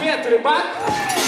Ответ рыбак.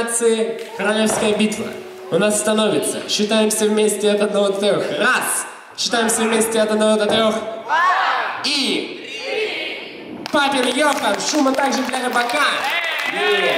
Номинации «Королевская битва» у нас становится «Считаемся вместе от одного до трех». Раз. Считаемся вместе от одного до трех. И... Папин Йохан. Шума также для рыбака. Yeah.